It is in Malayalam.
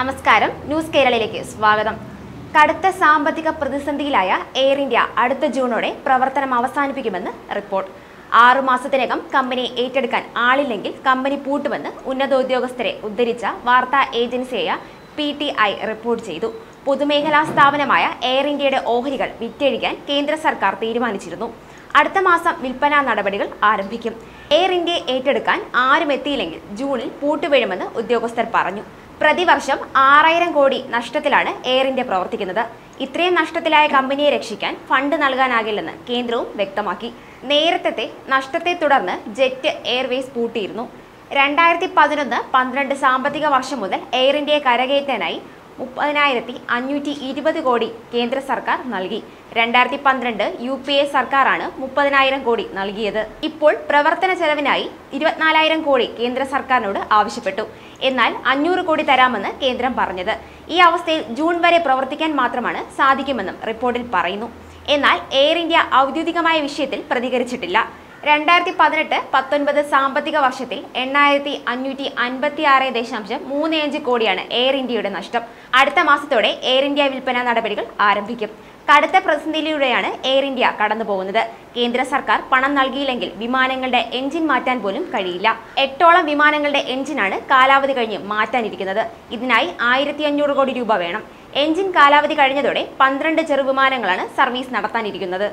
നമസ്കാരം. ന്യൂസ് കേരളയിലേക്ക് സ്വാഗതം. കടുത്ത സാമ്പത്തിക പ്രതിസന്ധിയിലായ എയർ ഇന്ത്യ അടുത്ത ജൂണോടെ പ്രവർത്തനം അവസാനിപ്പിക്കുമെന്ന് റിപ്പോർട്ട്. ആറു മാസത്തിനകം കമ്പനി ഏറ്റെടുക്കാൻ ആളില്ലെങ്കിൽ കമ്പനി പൂട്ടുമെന്ന് ഉന്നതോദ്യോഗസ്ഥരെ ഉദ്ധരിച്ച വാർത്താ ഏജൻസിയായ പി ടി ഐ റിപ്പോർട്ട് ചെയ്തു. പൊതുമേഖലാ സ്ഥാപനമായ എയർ ഇന്ത്യയുടെ ഓഹരികൾ വിറ്റഴിക്കാൻ കേന്ദ്ര സർക്കാർ തീരുമാനിച്ചിരുന്നു. അടുത്ത മാസം വിൽപ്പനാ നടപടികൾ ആരംഭിക്കും. എയർ ഇന്ത്യ ഏറ്റെടുക്കാൻ ആരും എത്തിയില്ലെങ്കിൽ ജൂണിൽ പൂട്ടുവീഴുമെന്ന് ഉദ്യോഗസ്ഥർ പറഞ്ഞു. പ്രതിവർഷം ആറായിരം കോടി നഷ്ടത്തിലാണ് എയർ ഇന്ത്യ പ്രവർത്തിക്കുന്നത്. ഇത്രയും നഷ്ടത്തിലായ കമ്പനിയെ രക്ഷിക്കാൻ ഫണ്ട് നൽകാനാകില്ലെന്ന് കേന്ദ്രവും വ്യക്തമാക്കി. നേരത്തെ നഷ്ടത്തെ തുടർന്ന് ജെറ്റ് എയർവേസ് പൂട്ടിയിരുന്നു. രണ്ടായിരത്തി പതിനൊന്ന് പന്ത്രണ്ട് സാമ്പത്തിക വർഷം മുതൽ എയർ ഇന്ത്യയെ കരകയറ്റാനായി മുപ്പതിനായിരത്തി അഞ്ഞൂറ്റി ഇരുപത് കോടി കേന്ദ്ര സർക്കാർ നൽകി. രണ്ടായിരത്തി പന്ത്രണ്ട് യു പി എ സർക്കാരാണ് മുപ്പതിനായിരം കോടി നൽകിയത്. ഇപ്പോൾ പ്രവർത്തന ചെലവിനായി ഇരുപത്തിനാലായിരം കോടി കേന്ദ്ര സർക്കാരിനോട് ആവശ്യപ്പെട്ടു. എന്നാൽ അഞ്ഞൂറ് കോടി തരാമെന്ന് കേന്ദ്രം പറഞ്ഞത്. ഈ അവസ്ഥയിൽ ജൂൺ വരെ പ്രവർത്തിക്കാൻ മാത്രമാണ് സാധിക്കുമെന്നും റിപ്പോർട്ടിൽ പറയുന്നു. എന്നാൽ എയർ ഇന്ത്യ ഔദ്യോഗികമായ വിഷയത്തിൽ പ്രതികരിച്ചിട്ടില്ല. രണ്ടായിരത്തി പതിനെട്ട് പത്തൊൻപത് സാമ്പത്തിക വർഷത്തിൽ എണ്ണായിരത്തി അഞ്ഞൂറ്റി അൻപത്തി ആറ് ദശാംശം മൂന്ന് അഞ്ച് കോടിയാണ് എയർ ഇന്ത്യയുടെ നഷ്ടം. അടുത്ത മാസത്തോടെ എയർ ഇന്ത്യ വിൽപ്പന നടപടികൾ ആരംഭിക്കും. കടുത്ത പ്രതിസന്ധിയിലൂടെയാണ് എയർ ഇന്ത്യ കടന്നു പോകുന്നത് കേന്ദ്ര സർക്കാർ പണം നൽകിയില്ലെങ്കിൽ വിമാനങ്ങളുടെ എഞ്ചിൻ മാറ്റാൻ പോലും കഴിയില്ല. എട്ടോളം വിമാനങ്ങളുടെ എഞ്ചിനാണ് കാലാവധി കഴിഞ്ഞ് മാറ്റാനിരിക്കുന്നത്. ഇതിനായി ആയിരത്തി അഞ്ഞൂറ് കോടി രൂപ വേണം. എഞ്ചിൻ കാലാവധി കഴിഞ്ഞതോടെ പന്ത്രണ്ട് ചെറുവിമാനങ്ങളാണ് സർവീസ് നടത്താനിരിക്കുന്നത്.